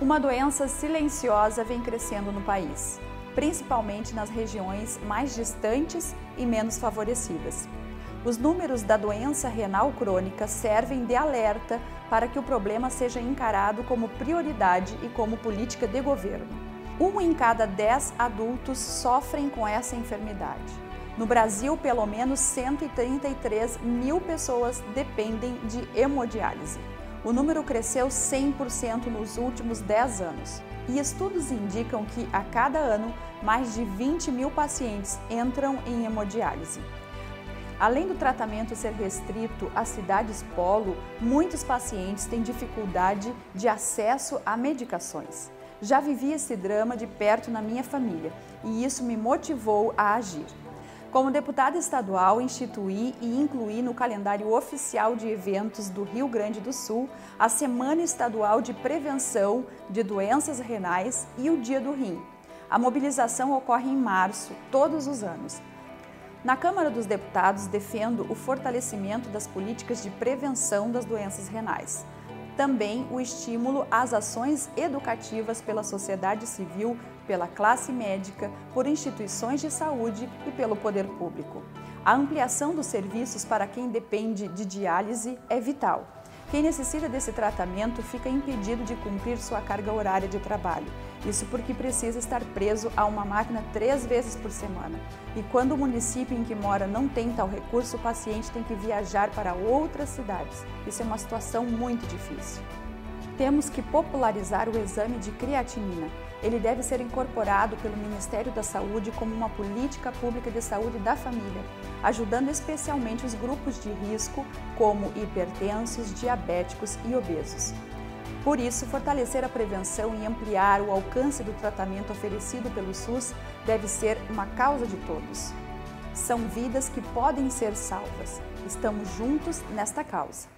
Uma doença silenciosa vem crescendo no país, principalmente nas regiões mais distantes e menos favorecidas. Os números da doença renal crônica servem de alerta para que o problema seja encarado como prioridade e como política de governo. Um em cada dez adultos sofrem com essa enfermidade. No Brasil, pelo menos 133 mil pessoas dependem de hemodiálise. O número cresceu 100% nos últimos 10 anos. E estudos indicam que, a cada ano, mais de 20 mil pacientes entram em hemodiálise. Além do tratamento ser restrito às cidades polo, muitos pacientes têm dificuldade de acesso a medicações. Já vivi esse drama de perto na minha família e isso me motivou a agir. Como deputada estadual, instituí e incluí no calendário oficial de eventos do Rio Grande do Sul a Semana Estadual de Prevenção de Doenças Renais e o Dia do Rim. A mobilização ocorre em março, todos os anos. Na Câmara dos Deputados, defendo o fortalecimento das políticas de prevenção das doenças renais também o estímulo às ações educativas pela sociedade civil, pela classe médica, por instituições de saúde e pelo poder público. A ampliação dos serviços para quem depende de diálise é vital. Quem necessita desse tratamento fica impedido de cumprir sua carga horária de trabalho. Isso porque precisa estar preso a uma máquina três vezes por semana. E quando o município em que mora não tem tal recurso, o paciente tem que viajar para outras cidades. Isso é uma situação muito difícil. Temos que popularizar o exame de creatinina. Ele deve ser incorporado pelo Ministério da Saúde como uma política pública de saúde da família, ajudando especialmente os grupos de risco, como hipertensos, diabéticos e obesos. Por isso, fortalecer a prevenção e ampliar o alcance do tratamento oferecido pelo SUS deve ser uma causa de todos. São vidas que podem ser salvas. Estamos juntos nesta causa.